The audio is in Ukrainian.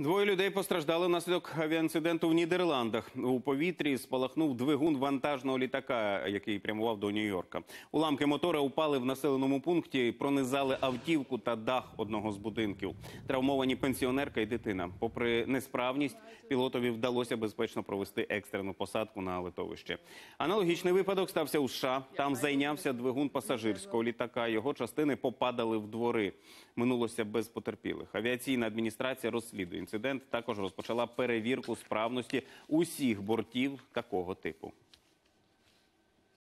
Двоє людей постраждали внаслідок авіаінциденту в Нідерландах. У повітрі спалахнув двигун вантажного літака, який прямував до Нью-Йорка. Уламки мотора упали в населеному пункті, пронизали автівку та дах одного з будинків. Травмовані пенсіонерка і дитина. Попри несправність, пілотові вдалося безпечно провести екстрену посадку на литовище. Аналогічний випадок стався у США. Там зайнявся двигун пасажирського літака. Його частини попадали в двори. Минулося без потерпілих. Авіаційна адміністрація розслідує інцидент. Також розпочала перевірку справності усіх бортів такого типу.